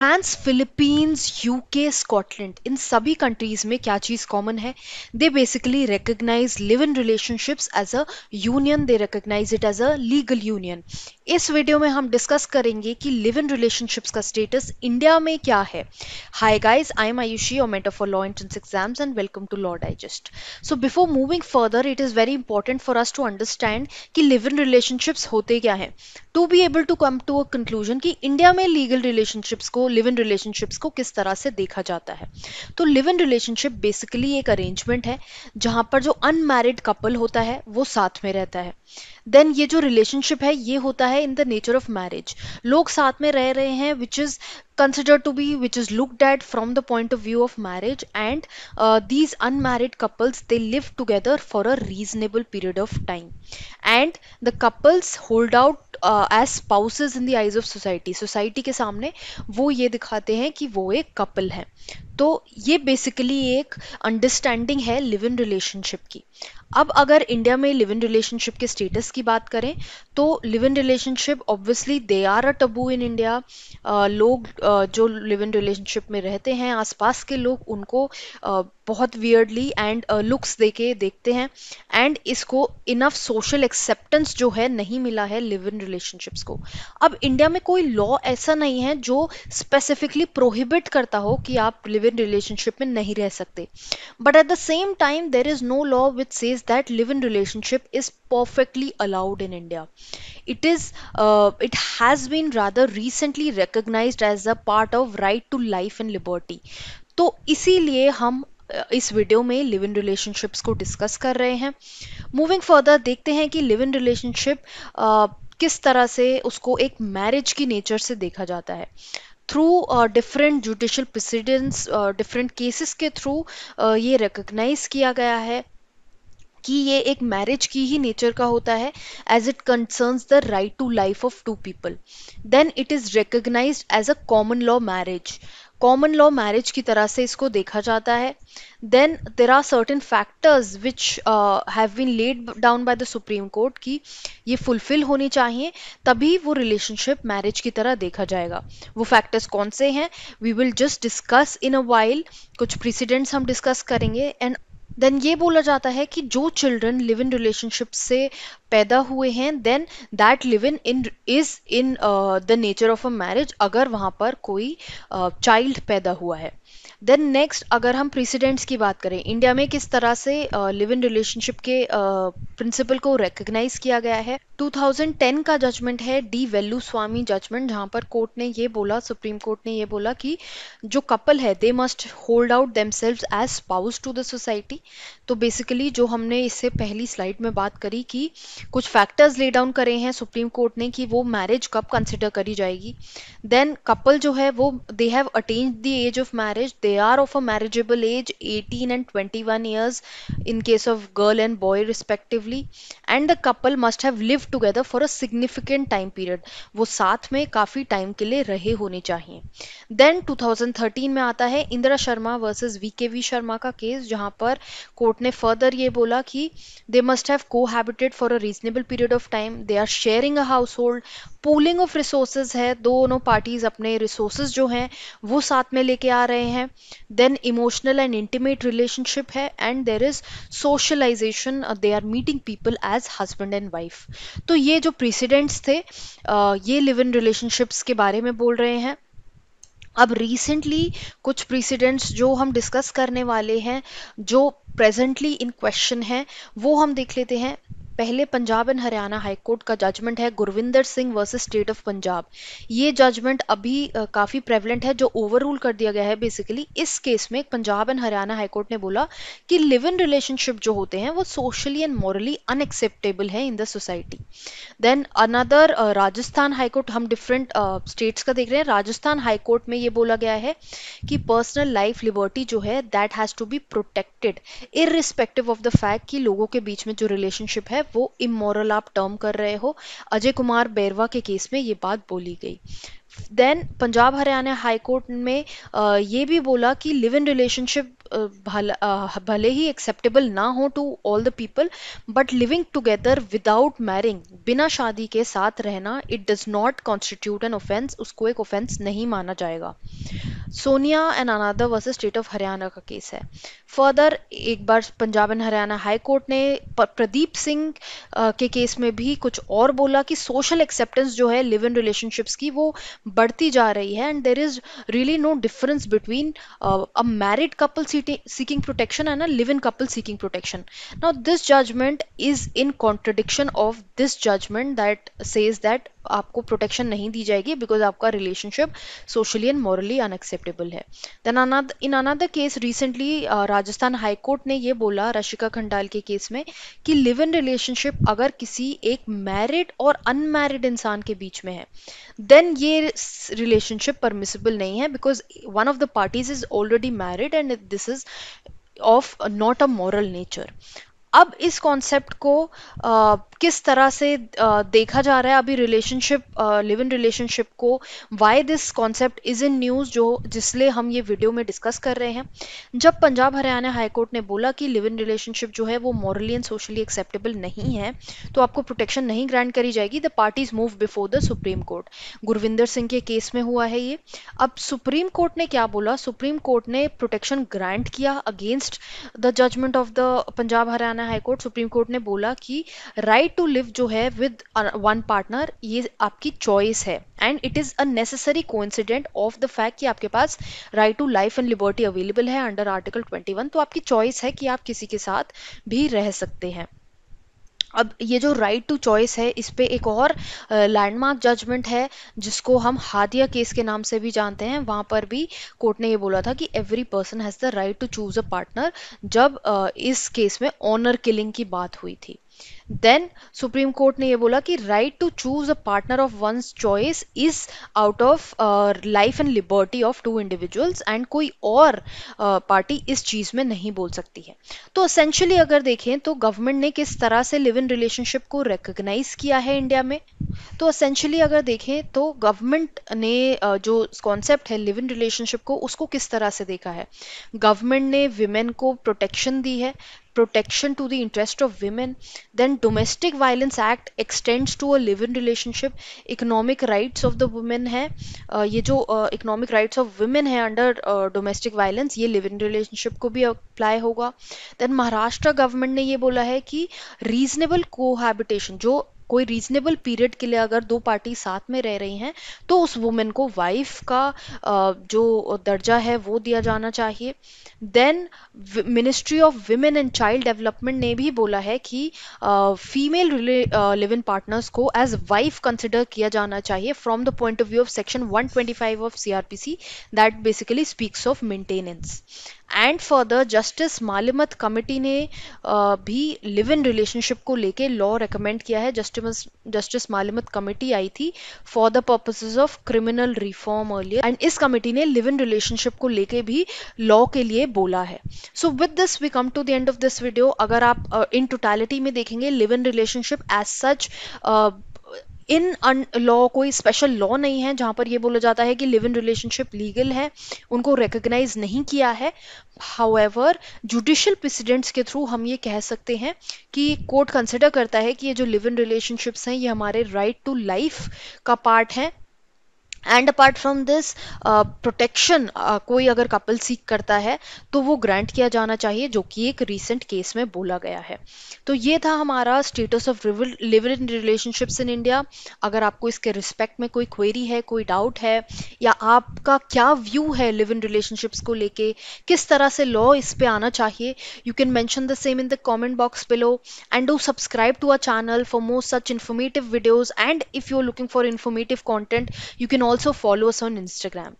France Philippines UK Scotland इन सभी countries में क्या चीज़ कॉमन है? They basically recognise live in relationships as a union they recognise it as a legal union इस video में हम डिस्कस करेंगे कि लिव इन रिलेशनशिप्स का स्टेटस इंडिया में क्या है। Hi guys I am Ayushi और mentor for law entrance exams and welcome to law digest so before moving further it is very important for us to understand कि live in relationships होते क्या हैं। To be able to come to a conclusion कि India में legal relationships को live in relationships को किस तरह से देखा जाता है। तो लिव इन रिलेशनशिप बेसिकली एक अरेंजमेंट है, जहाँ पर जो अनमैरिड कपल होता है, वो साथ में रहता है। देन ये जो रिलेशनशिप है, ये होता है in the nature of marriage लोग साथ में रह रहे हैं which is consider to be which is look at from the point of view of marriage and these unmarried couples they live together for a reasonable period of time and the couples hold out as spouses in the eyes of society society के सामने वो ये दिखाते हैं कि वो एक couple है. तो ये बेसिकली एक अंडरस्टैंडिंग है लिव इन रिलेशनशिप की. अब अगर इंडिया में लिव इन रिलेशनशिप के स्टेटस की बात करें तो live in relationship obviously they are a taboo in India लोग uh, जो लिव इन रिलेशनशिप में रहते हैं आसपास के लोग उनको uh, बहुत वियर्डली एंड लुक्स देके देखते हैं एंड इसको इनफ सोशल एक्सेप्टेंस जो है नहीं मिला है लिव इन रिलेशनशिप्स को अब इंडिया में कोई लॉ ऐसा नहीं है जो स्पेसिफिकली प्रोहिबिट करता हो कि आप लिव इन रिलेशनशिप में नहीं रह सकते but at the same time there is no law which says that live in relationship is allowed in India. It is, uh, it has been rather recently recognized as a part of right to life and liberty. तो इसीलिए हम इस video में live in relationships को discuss कर रहे हैं। Moving further देखते हैं कि लिव इन रिलेशनशिप किस तरह से उसको एक मैरिज की नेचर से देखा जाता है। Through different judicial precedents different cases के थ्रू ये रिकग्नाइज किया गया है कि ये एक मैरिज की ही नेचर का होता है as it concerns the right to life of two people then it is recognise as a common law marriage common law marriage की तरह से इसको देखा जाता है. Then there are certain factors which have been laid down by the Supreme Court की ये fulfil होनी चाहिए, तभी वो रिलेशनशिप मैरिज की तरह देखा जाएगा. वो फैक्टर्स कौन से हैं? We will just discuss in a while कुछ प्रिसिडेंट्स हम डिस्कस करेंगे. एंड देन ये बोला जाता है कि जो चिल्ड्रन लिव इन रिलेशनशिप से पैदा हुए हैं then that live in in is in the nature of a marriage अगर वहाँ पर कोई चाइल्ड uh, पैदा हुआ है। देन नेक्स्ट अगर हम प्रेसिडेंट्स की बात करें इंडिया में किस तरह से लिव इन रिलेशनशिप के प्रिंसिपल uh, को रिकग्नाइज किया गया है? 2010 का जजमेंट है डी वेल्लू स्वामी जजमेंट जहाँ पर कोर्ट ने ये बोला सुप्रीम कोर्ट ने ये बोला कि जो कपल है they must hold out themselves as spouse to the society तो बेसिकली जो हमने इससे पहली स्लाइड में बात करी कि कुछ फैक्टर्स ले डाउन करे हैं सुप्रीम कोर्ट ने कि वो मैरिज कब कंसिडर करी जाएगी. देन कपल जो है, वो they have attained the age of marriage they are of a marriageable age 18 and 21 years in case of girl and boy respectively and the couple must have live together for a significant time period वो साथ में काफ़ी time के लिए रहे होने चाहिए। Then 2013 में आता है इंदिरा शर्मा वर्सेस वी शर्मा का केस जहाँ पर कोर्ट ने फर्दर ये बोला कि they must have cohabited for a reasonable period of time they are sharing a household pooling of resources है। दोनों पार्टीज़ अपने रिसोर्सेज जो हैं, वो साथ में लेके आ रहे हैं। Then emotional and intimate relationship है। And there is socialization they are meeting people as husband and wife तो ये जो प्रेसिडेंट्स थे ये लिव इन रिलेशनशिप्स के बारे में बोल रहे हैं। अब रिसेंटली कुछ प्रेसिडेंट्स जो हम डिस्कस करने वाले हैं, जो प्रेजेंटली इन क्वेश्चन हैं, वो हम देख लेते हैं। पहले Punjab and Haryana high court का जजमेंट है Gurvinder Singh versus state of Punjab. ये जजमेंट अभी काफ़ी प्रेवलेंट है जो ओवर रूल कर दिया गया है बेसिकली इस केस में Punjab and Haryana high court ने बोला कि लिव इन रिलेशनशिप जो होते हैं वो सोशली एंड मॉरली अनएक्सेप्टेबल है in the society then another Rajasthan high court हम डिफरेंट स्टेट्स uh, का देख रहे हैं। राजस्थान हाईकोर्ट में ये बोला गया है कि पर्सनल लाइफ लिबर्टी जो है that has to be protected irrespective of the fact कि लोगों के बीच में जो रिलेशनशिप है वो इमोरल आप टर्म कर रहे हो। अजय कुमार बेरवा के केस में ये बात बोली गई। Then Punjab Haryana high court में ये भी बोला कि लिव इन रिलेशनशिप भले ही एक्सेप्टेबल ना हो to all the people but living together without marrying बिना शादी के साथ रहना it does not constitute an offence उसको एक ऑफेंस नहीं माना जाएगा। Sonia and another versus state of Haryana का केस है। फर्दर एक बार Punjab and Haryana high court ने प्रदीप सिंह के केस में भी कुछ और बोला कि सोशल एक्सेप्टेंस जो है लिव इन रिलेशनशिप्स की, वो बढ़ती जा रही है and there is really no difference between a married couple seeking protection and a live-in couple seeking protection. Now this judgment is in contradiction of this judgment that says that आपको protection नहीं दी जाएगी because आपका relationship socially and morally unacceptable है। Then in another case recently Rajasthan high court ने ये बोला रशिका खंडाल के केस में कि लिव इन रिलेशनशिप अगर किसी एक मैरिड और अनमैरिड इंसान के बीच में है देन ये रिलेशनशिप परमिसिबल नहीं है because one of the parties is already married and this is of not a moral nature अब इस कॉन्सेप्ट को आ, किस तरह से आ, देखा जा रहा है अभी रिलेशनशिप लिव इन रिलेशनशिप को why this concept is in news जो जिसलिए हम ये वीडियो में डिस्कस कर रहे हैं। जब पंजाब हरियाणा हाईकोर्ट ने बोला कि लिव इन रिलेशनशिप जो है वो मॉरली एंड सोशली एक्सेप्टेबल नहीं है तो आपको प्रोटेक्शन नहीं ग्रांट करी जाएगी। The parties move before the Supreme Court Gurvinder Singh के केस में हुआ है ये। अब सुप्रीम कोर्ट ने क्या बोला? सुप्रीम कोर्ट ने प्रोटेक्शन ग्रांट किया against the judgment of the Punjab Haryana high court, Supreme Court ने बोला कि राइट टू लिव जो है विद वन पार्टनर ये आपकी चॉइस है। And it is a necessary coincident of the fact कि आपके पास right to life and liberty available है अंडर आर्टिकल 21 तो आपकी चॉइस है कि आप किसी के साथ भी रह सकते हैं। अब ये जो राइट टू चॉइस है, इस पे एक और लैंडमार्क जजमेंट है, जिसको हम हादिया केस के नाम से भी जानते हैं। वहाँ पर भी कोर्ट ने ये बोला था कि every person has the right to choose a partner जब इस केस में ऑनर किलिंग की बात हुई थी। देन सुप्रीम कोर्ट ने ये बोला कि right to choose a partner of one's choice is out of life and liberty of two individuals and कोई और पार्टी uh, इस चीज़ में नहीं बोल सकती है। तो असेंशली अगर देखें तो गवर्नमेंट ने किस तरह से लिव इन रिलेशनशिप को रिकग्नाइज किया है इंडिया में? तो असेंशली अगर देखें तो गवर्नमेंट ने uh, जो कॉन्सेप्ट है लिव इन रिलेशनशिप को उसको किस तरह से देखा है? गवर्नमेंट ने विमेन को प्रोटेक्शन दी है protection to the interest of women then domestic violence act extends to a live in relationship economic rights of the women है uh, ये जो इकोनॉमिक राइट्स ऑफ़ वुमेन है अंडर डोमेस्टिक वायलेंस ये live in relationship को भी apply होगा then Maharashtra government ने ये बोला है कि रीजनेबल कोहैबिटेशन जो कोई रीजनेबल पीरियड के लिए अगर दो पार्टी साथ में रह रही हैं तो उस वुमेन को वाइफ का जो दर्जा है वो दिया जाना चाहिए। Then ministry of women and child development ने भी बोला है कि फीमेल लिव इन पार्टनर्स को एज वाइफ कंसिडर किया जाना चाहिए from the point of view of section 125 of CrPC that basically speaks of maintenance and further justice Malimath committee ने भी लिव इन रिलेशनशिप को लेके लॉ रिकमेंड किया है। जस्टिस जस्टिस मालिमत कमिटी आई थी for the purposes of criminal reform earlier and इस committee ने लिव इन रिलेशनशिप को लेके भी लॉ के लिए बोला है। So with this we come to the end of this video अगर आप इन टोटलिटी में देखेंगे live in relationship as such in law कोई स्पेशल लॉ नहीं है जहाँ पर यह बोला जाता है कि लिव इन रिलेशनशिप लीगल है, उनको रिकग्नाइज नहीं किया है। हाउएवर जुडिशियल प्रेसिडेंट्स के थ्रू हम ये कह सकते हैं कि कोर्ट कंसिडर करता है कि ये जो लिव इन रिलेशनशिप्स हैं, ये हमारे राइट टू लाइफ का पार्ट है। And apart from this protection कोई अगर कपल सीख करता है तो वो ग्रांट किया जाना चाहिए, जो कि एक रीसेंट केस में बोला गया है। तो ये था हमारा status of live in relationships in India अगर आपको इसके रिस्पेक्ट में कोई क्वेरी है, कोई डाउट है, या आपका क्या व्यू है लिव इन रिलेशनशिप्स को लेके, किस तरह से लॉ इस पे आना चाहिए you can mention the same in the comment box below and do subscribe to a channel for more such informative videos and if you are looking for informative content you can also follow us on Instagram.